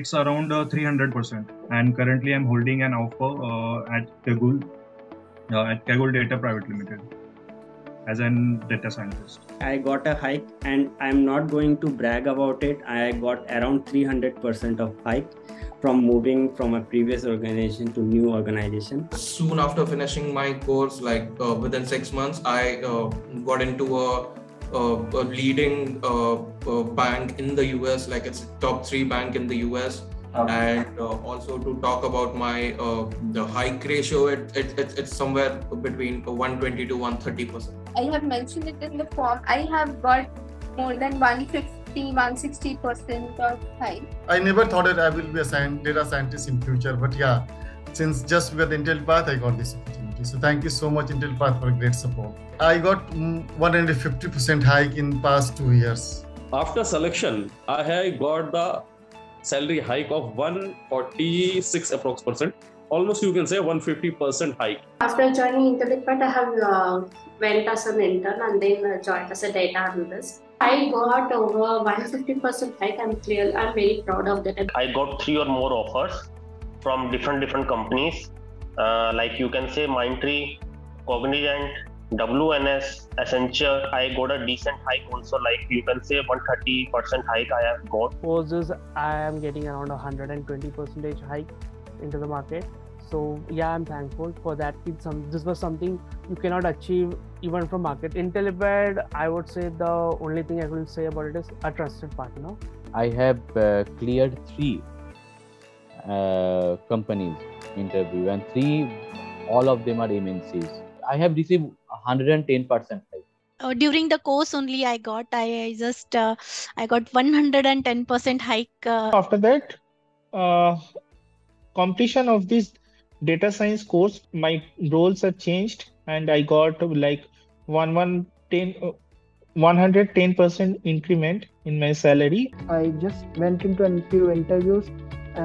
it's around uh, 300%. And currently, I'm holding an offer uh, at Kagul, uh, at Kagul Data Private Limited as a data scientist. I got a hike, and I'm not going to brag about it. I got around 300% of hike from moving from a previous organization to new organization. Soon after finishing my course, like uh, within six months, I uh, got into a, a, a leading uh, bank in the US, like it's top three bank in the US. Okay. And uh, also to talk about my uh, the hike ratio, it, it, it, it's somewhere between 120 to 130 percent. I have mentioned it in the form. I have got more than 150 160 percent of time. I never thought that I will be a science, data scientist in future, but yeah, since just with Intellipaat, I got this opportunity. So thank you so much, Intellipaat, for great support. I got 150% hike in past two years. After selection, I got the salary hike of 146 approx percent almost you can say 150% hike. After joining Intellipaat, I have uh, went as an intern and then uh, joined as a data analyst. I got over 150% hike. I'm clear. I'm very proud of that. I got three or more offers from different different companies, uh, like you can say Mindtree, Cognizant, WNS, Accenture. I got a decent hike also, like you can say 130% hike I have got. Supposes I am getting around 120% hike into the market. So yeah i'm thankful for that. It's some this was something you cannot achieve even from market. Intellipaat i would say the only thing i will say about it is a trusted partner. I have uh, cleared three uh, companies interview and three all of them are mncs i have received 110 percent uh, during the course only i got i, I just uh, i got 110 percent hike uh, after that uh, completion of this data science course, my roles are changed and I got like one one ten. 110% increment in my salary. I just went into a few interviews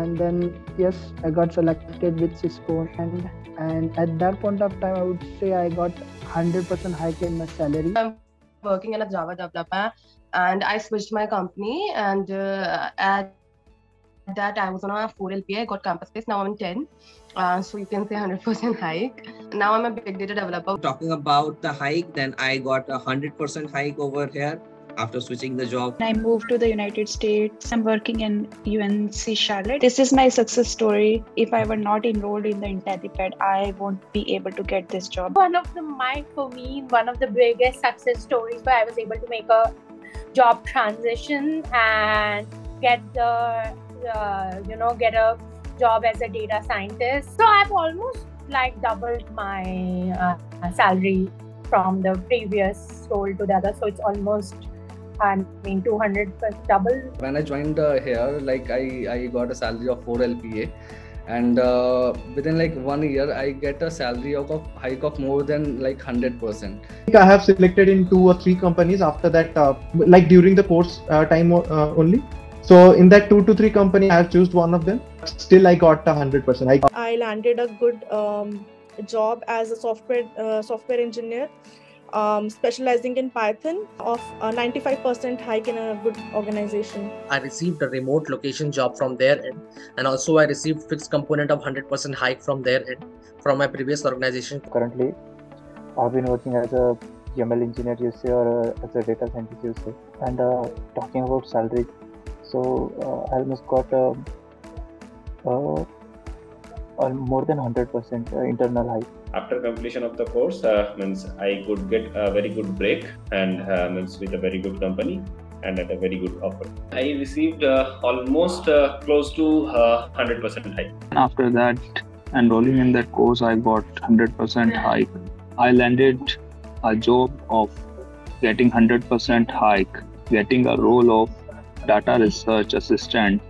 and then yes, I got selected with Cisco and and at that point of time I would say I got 100% hike in my salary. I'm working in a Java developer and I switched my company and uh, at that I was on a 4 LPA, I got campus space, now I'm in 10. Uh, so you can say 100% hike. Now I'm a big data developer. Talking about the hike, then I got a 100% hike over here after switching the job. I moved to the United States. I'm working in UNC Charlotte. This is my success story. If I were not enrolled in the Intellipaat, I won't be able to get this job. One of the my for me, one of the biggest success stories where I was able to make a job transition and get the uh, you know get a job as a data scientist so i've almost like doubled my uh, salary from the previous role to the other so it's almost I mean 200 double. When I joined uh, here, like I, I got a salary of 4 LPA and uh, within like one year I get a salary of a hike of more than like 100%. I have selected in two or three companies after that, uh, like during the course uh, time uh, only. So in that two to three company, I have chosen one of them. Still, I got a hundred percent. I I landed a good um, job as a software uh, software engineer, um, specializing in Python of a 95% hike in a good organization. I received a remote location job from their end, and also I received fixed component of 100% hike from their end from my previous organization. Currently, I've been working as a ML engineer, you say, or uh, as a data scientist, you say. And uh, talking about salary, so uh, I almost got a, a, a more than 100% uh, internal hike. After completion of the course, uh, means I could get a very good break and uh, means with a very good company and at a very good offer. I received uh, almost uh, close to 100% hike. After that, enrolling in that course, I got 100% hike. I landed a job of getting 100% hike, getting a role of data research assistant